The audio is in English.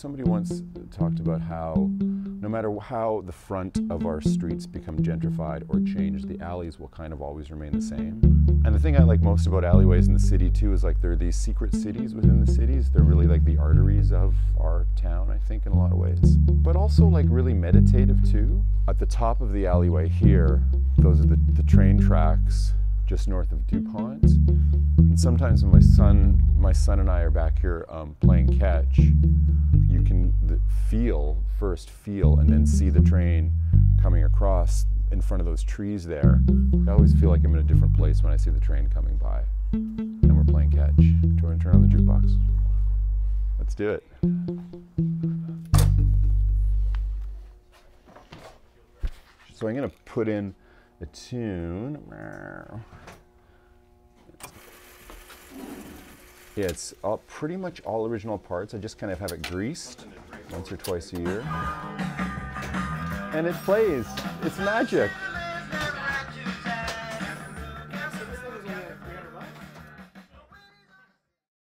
somebody once talked about how no matter how the front of our streets become gentrified or changed, the alleys will kind of always remain the same. And the thing I like most about alleyways in the city too is like they're these secret cities within the cities. They're really like the arteries of our town, I think, in a lot of ways. But also like really meditative too. At the top of the alleyway here, those are the, the train tracks just north of Dupont. And sometimes when my son, my son and I are back here um, playing catch, feel, first feel, and then see the train coming across in front of those trees there. I always feel like I'm in a different place when I see the train coming by. And we're playing catch. Do you want to turn on the jukebox? Let's do it. So I'm going to put in a tune. Yeah, it's all, pretty much all original parts. I just kind of have it greased once or twice a year. And it plays. It's magic.